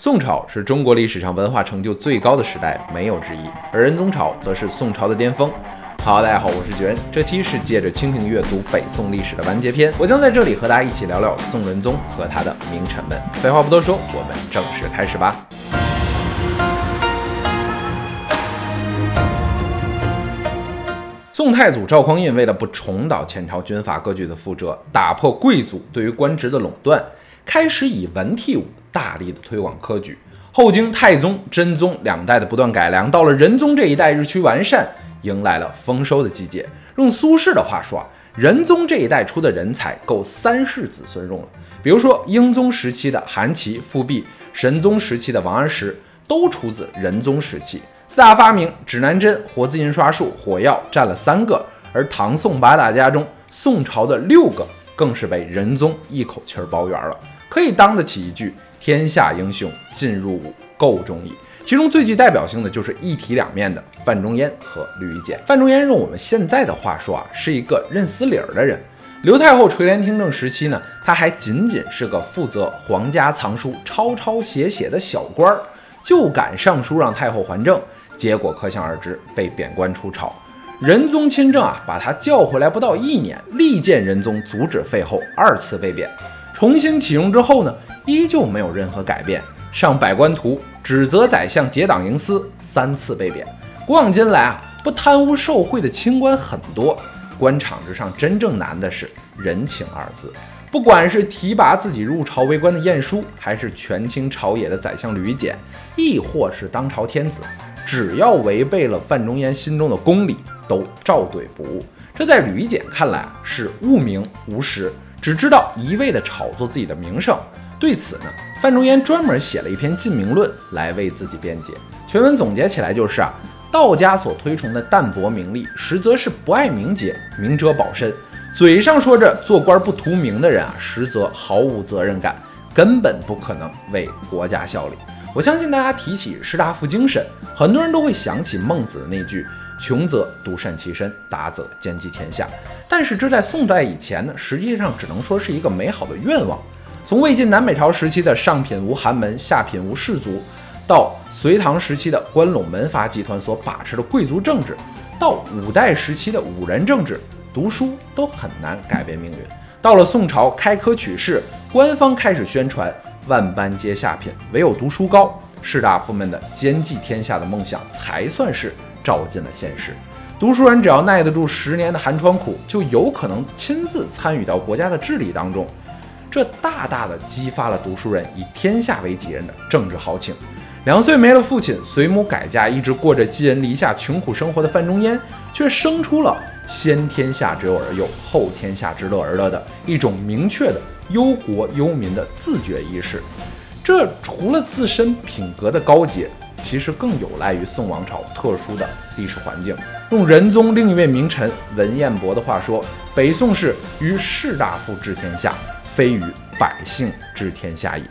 宋朝是中国历史上文化成就最高的时代，没有之一。而仁宗朝则是宋朝的巅峰。好，大家好，我是觉恩，这期是借着蜻蜓阅读北宋历史的完结篇，我将在这里和大家一起聊聊宋仁宗和他的名臣们。废话不多说，我们正式开始吧。宋太祖赵匡胤为了不重蹈前朝军阀割据的覆辙，打破贵族对于官职的垄断。开始以文替武，大力的推广科举。后经太宗、真宗两代的不断改良，到了仁宗这一代日趋完善，迎来了丰收的季节。用苏轼的话说啊，仁宗这一代出的人才够三世子孙用了。比如说英宗时期的韩琦、富弼，神宗时期的王安石，都出自仁宗时期。四大发明：指南针、活字印刷术、火药，占了三个。而唐宋八大家中，宋朝的六个更是被仁宗一口气儿包圆了。可以当得起一句“天下英雄尽入伍，够中矣”。其中最具代表性的就是一体两面的范仲淹和吕夷简。范仲淹用我们现在的话说啊，是一个认死理儿的人。刘太后垂帘听政时期呢，他还仅仅是个负责皇家藏书、抄抄写写的小官儿，就敢上书让太后还政，结果可想而知，被贬官出朝。仁宗亲政啊，把他叫回来不到一年，力荐仁宗阻止废后，二次被贬。重新启用之后呢，依旧没有任何改变。上百官图指责宰相结党营私，三次被贬。古往今来啊，不贪污受贿的清官很多，官场之上真正难的是人情二字。不管是提拔自己入朝为官的晏殊，还是权倾朝野的宰相吕夷简，亦或是当朝天子，只要违背了范仲淹心中的公理，都照怼不误。这在吕夷简看来啊，是误名无实。只知道一味的炒作自己的名声，对此呢，范仲淹专门写了一篇《晋名论》来为自己辩解。全文总结起来就是啊，道家所推崇的淡泊名利，实则是不爱名节，明哲保身。嘴上说着做官不图名的人啊，实则毫无责任感，根本不可能为国家效力。我相信大家提起士大夫精神，很多人都会想起孟子的那句。穷则独善其身，达则兼济天下。但是这在宋代以前呢，实际上只能说是一个美好的愿望。从魏晋南北朝时期的上品无寒门，下品无士族，到隋唐时期的关陇门阀集团所把持的贵族政治，到五代时期的武人政治，读书都很难改变命运。到了宋朝，开科取士，官方开始宣传万般皆下品，唯有读书高，士大夫们的兼济天下的梦想才算是。照进了现实，读书人只要耐得住十年的寒窗苦，就有可能亲自参与到国家的治理当中。这大大的激发了读书人以天下为己任的政治豪情。两岁没了父亲，随母改嫁，一直过着寄人篱下、穷苦生活的范仲淹，却生出了先天下之忧而忧，后天下之乐而乐的一种明确的忧国忧民的自觉意识。这除了自身品格的高洁。其实更有赖于宋王朝特殊的历史环境。用仁宗另一位名臣文彦博的话说：“北宋是于士大夫治天下，非于百姓治天下也。”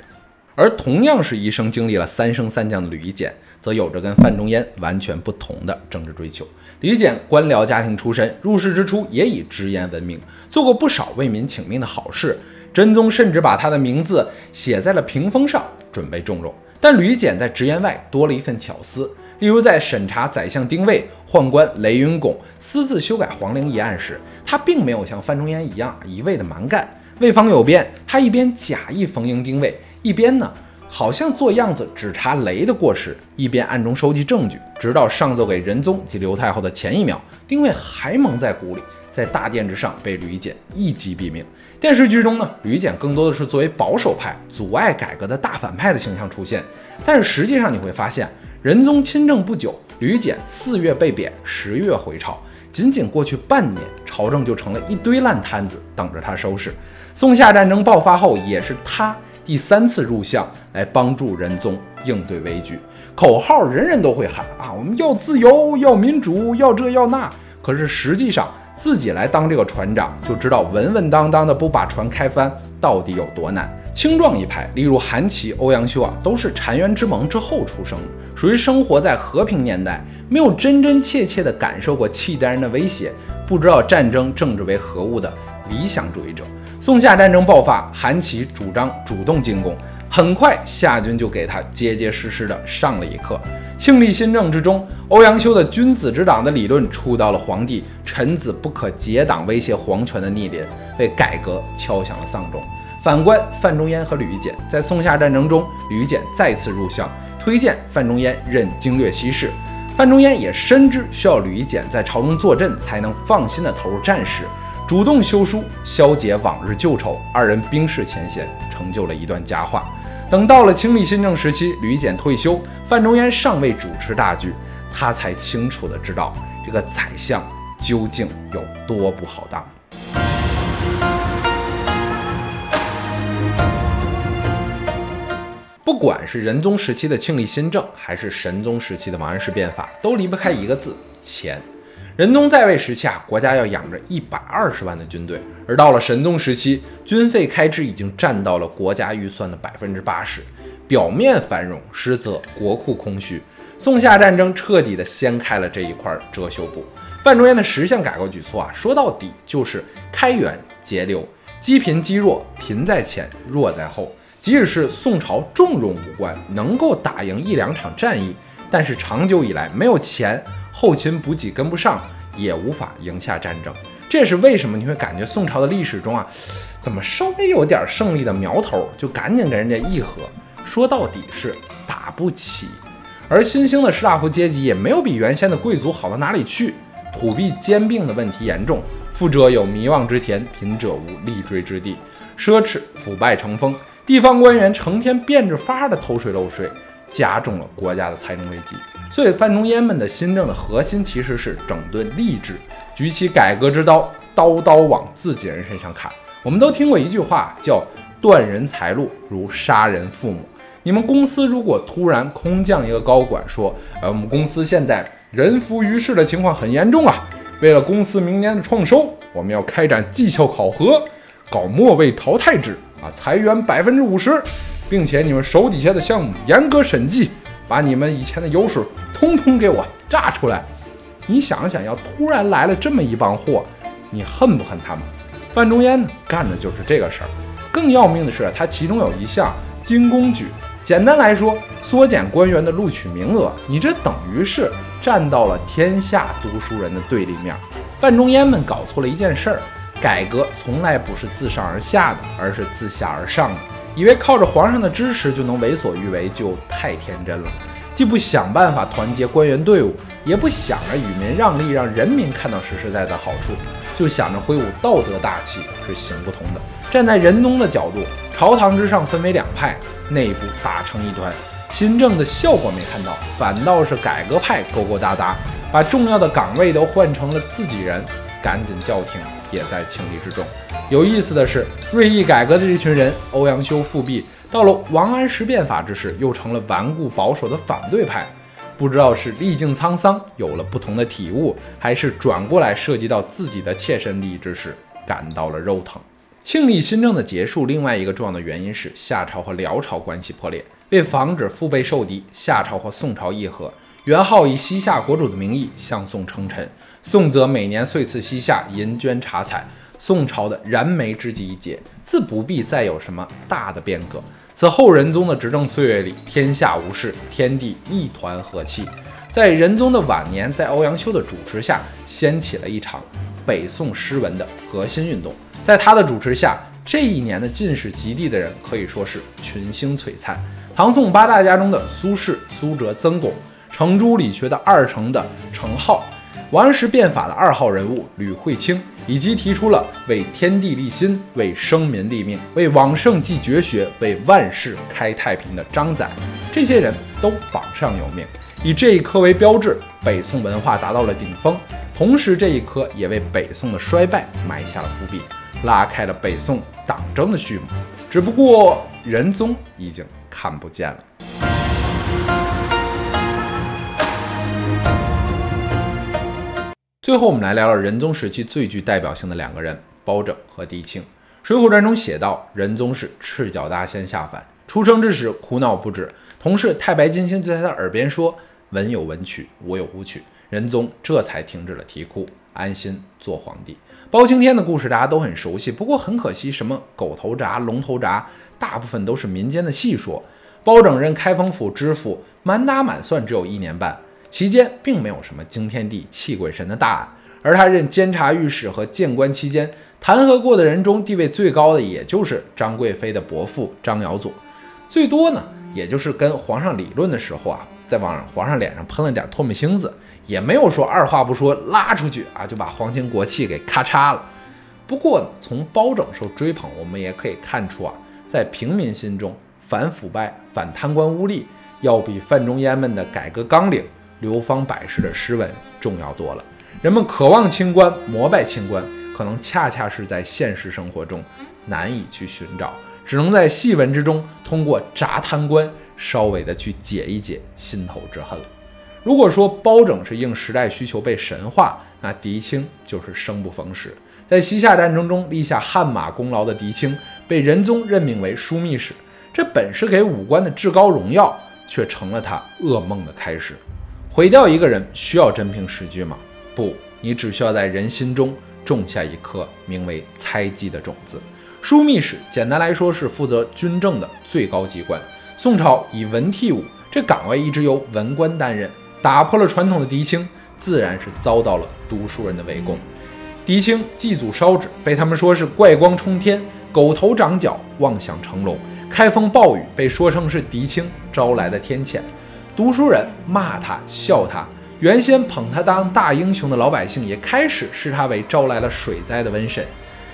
而同样是一生经历了三升三降的吕夷简，则有着跟范仲淹完全不同的政治追求。吕夷简官僚家庭出身，入仕之初也以直言闻名，做过不少为民请命的好事。真宗甚至把他的名字写在了屏风上，准备重用。但吕简在直言外多了一份巧思，例如在审查宰相丁谓、宦官雷云拱私自修改皇陵一案时，他并没有像范仲淹一样一味的蛮干。为防有变，他一边假意逢迎丁谓，一边呢，好像做样子只查雷的过失，一边暗中收集证据，直到上奏给仁宗及刘太后的前一秒，丁谓还蒙在鼓里。在大殿之上被吕简一击毙命。电视剧中呢，吕简更多的是作为保守派、阻碍改革的大反派的形象出现。但是实际上你会发现，仁宗亲政不久，吕简四月被贬，十月回朝，仅仅过去半年，朝政就成了一堆烂摊子，等着他收拾。宋夏战争爆发后，也是他第三次入相来帮助仁宗应对危局。口号人人都会喊啊，我们要自由，要民主，要这要那。可是实际上，自己来当这个船长，就知道稳稳当当的不把船开翻到底有多难。青壮一派，例如韩琦、欧阳修啊，都是澶渊之盟之后出生，属于生活在和平年代，没有真真切切的感受过契丹人的威胁，不知道战争政治为何物的理想主义者。宋夏战争爆发，韩琦主张主动进攻，很快，夏军就给他结结实实的上了一课。庆历新政之中，欧阳修的君子之党的理论触到了皇帝臣子不可结党威胁皇权的逆鳞，为改革敲响了丧钟。反观范仲淹和吕夷简，在宋夏战争中，吕夷简再次入相，推荐范仲淹任经略西事。范仲淹也深知需要吕夷简在朝中坐镇，才能放心的投入战事，主动修书消解往日旧仇。二人冰释前嫌，成就了一段佳话。等到了清历新政时期，吕简退休，范仲淹尚未主持大局，他才清楚的知道这个宰相究竟有多不好当。不管是仁宗时期的庆历新政，还是神宗时期的王安石变法，都离不开一个字：钱。仁宗在位时期啊，国家要养着一百二十万的军队，而到了神宗时期，军费开支已经占到了国家预算的百分之八十。表面繁荣，实则国库空虚。宋夏战争彻底的掀开了这一块遮羞布。范仲淹的十项改革举措啊，说到底就是开源节流，积贫积弱，贫在前，弱在后。即使是宋朝重用武官，能够打赢一两场战役，但是长久以来没有钱，后勤补给跟不上，也无法赢下战争。这也是为什么你会感觉宋朝的历史中啊，怎么稍微有点胜利的苗头，就赶紧跟人家议和。说到底是打不起。而新兴的士大夫阶级也没有比原先的贵族好到哪里去，土地兼并的问题严重，富者有迷望之田，贫者无立锥之地，奢侈腐败成风。地方官员成天变着法儿的偷税漏税，加重了国家的财政危机。所以范仲淹们的新政的核心其实是整顿吏治，举起改革之刀，刀刀往自己人身上砍。我们都听过一句话，叫“断人财路如杀人父母”。你们公司如果突然空降一个高管，说：“呃，我们公司现在人浮于事的情况很严重啊，为了公司明年的创收，我们要开展绩效考核，搞末位淘汰制。”啊，裁员百分之五十，并且你们手底下的项目严格审计，把你们以前的油水通通给我榨出来。你想想，要突然来了这么一帮货，你恨不恨他们？范仲淹呢，干的就是这个事儿。更要命的是，他其中有一项精工举，简单来说，缩减官员的录取名额。你这等于是站到了天下读书人的对立面。范仲淹们搞错了一件事儿。改革从来不是自上而下的，而是自下而上的。以为靠着皇上的支持就能为所欲为，就太天真了。既不想办法团结官员队伍，也不想着与民让利，让人民看到实实在在的好处，就想着挥舞道德大旗，是行不通的。站在仁宗的角度，朝堂之上分为两派，内部打成一团，新政的效果没看到，反倒是改革派勾勾搭搭，把重要的岗位都换成了自己人，赶紧叫停。也在情理之中。有意思的是，锐意改革的这群人，欧阳修复辟，到了王安石变法之时，又成了顽固保守的反对派。不知道是历经沧桑，有了不同的体悟，还是转过来涉及到自己的切身利益之时，感到了肉疼。庆历新政的结束，另外一个重要的原因是夏朝和辽朝关系破裂。为防止腹背受敌，夏朝和宋朝议和。元昊以西夏国主的名义向宋称臣，宋则每年岁赐西夏银绢茶彩。宋朝的燃眉之急一解，自不必再有什么大的变革。此后仁宗的执政岁月里，天下无事，天地一团和气。在仁宗的晚年，在欧阳修的主持下，掀起了一场北宋诗文的革新运动。在他的主持下，这一年的进士及第的人可以说是群星璀璨。唐宋八大家中的苏轼、苏辙、曾巩。程朱理学的二程的程颢，王安石变法的二号人物吕惠卿，以及提出了为天地立心、为生民立命、为往圣继绝学、为万世开太平的张载，这些人都榜上有名。以这一科为标志，北宋文化达到了顶峰。同时，这一科也为北宋的衰败埋下了伏笔，拉开了北宋党争的序幕。只不过仁宗已经看不见了。最后，我们来聊聊仁宗时期最具代表性的两个人——包拯和狄青。《水浒传》中写道，仁宗是赤脚大仙下凡，出生之时苦恼不止，同事太白金星就在他耳边说：“文有文曲，武有武曲。”仁宗这才停止了啼哭，安心做皇帝。包青天的故事大家都很熟悉，不过很可惜，什么狗头铡、龙头铡，大部分都是民间的戏说。包拯任开封府知府，满打满算只有一年半，期间并没有什么惊天地、泣鬼神的大案。而他任监察御史和谏官期间，弹劾过的人中地位最高的，也就是张贵妃的伯父张尧佐，最多呢，也就是跟皇上理论的时候啊，在往皇上脸上喷了点唾沫星子，也没有说二话不说拉出去啊，就把皇亲国戚给咔嚓了。不过呢，从包拯受追捧，我们也可以看出啊，在平民心中。反腐败、反贪官污吏，要比范仲淹们的改革纲领、流芳百世的诗文重要多了。人们渴望清官、膜拜清官，可能恰恰是在现实生活中难以去寻找，只能在戏文之中通过铡贪官，稍微的去解一解心头之恨。如果说包拯是应时代需求被神化，那狄青就是生不逢时。在西夏战争中立下汗马功劳的狄青，被仁宗任命为枢密使。这本是给武官的至高荣耀，却成了他噩梦的开始。毁掉一个人需要真凭实据吗？不，你只需要在人心中种下一颗名为猜忌的种子。枢密使简单来说是负责军政的最高机关。宋朝以文替武，这岗位一直由文官担任，打破了传统的狄青，自然是遭到了读书人的围攻。狄青祭祖烧纸，被他们说是怪光冲天、狗头长角、妄想成龙。开封暴雨被说成是狄青招来的天谴，读书人骂他笑他，原先捧他当大英雄的老百姓也开始视他为招来了水灾的瘟神。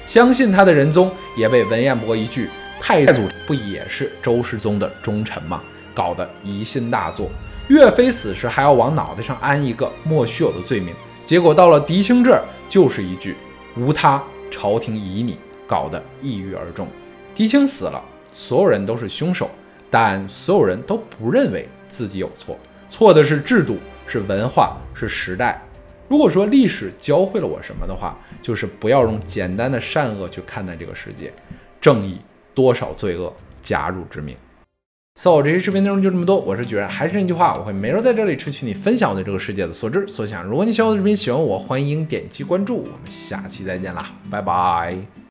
相信他的仁宗也被文彦博一句“太祖不也是周世宗的忠臣吗”搞得疑心大作。岳飞死时还要往脑袋上安一个莫须有的罪名，结果到了狄青这儿就是一句“无他，朝廷疑你”，搞得抑郁而终。狄青死了。所有人都是凶手，但所有人都不认为自己有错。错的是制度，是文化，是时代。如果说历史教会了我什么的话，就是不要用简单的善恶去看待这个世界。正义多少罪恶加入之命。So，这期视频内容就这么多。我是举人，还是那句话，我会每周在这里持取你分享我对这个世界的所知所想。如果你喜欢我的视频，喜欢我，欢迎点击关注。我们下期再见啦，拜拜。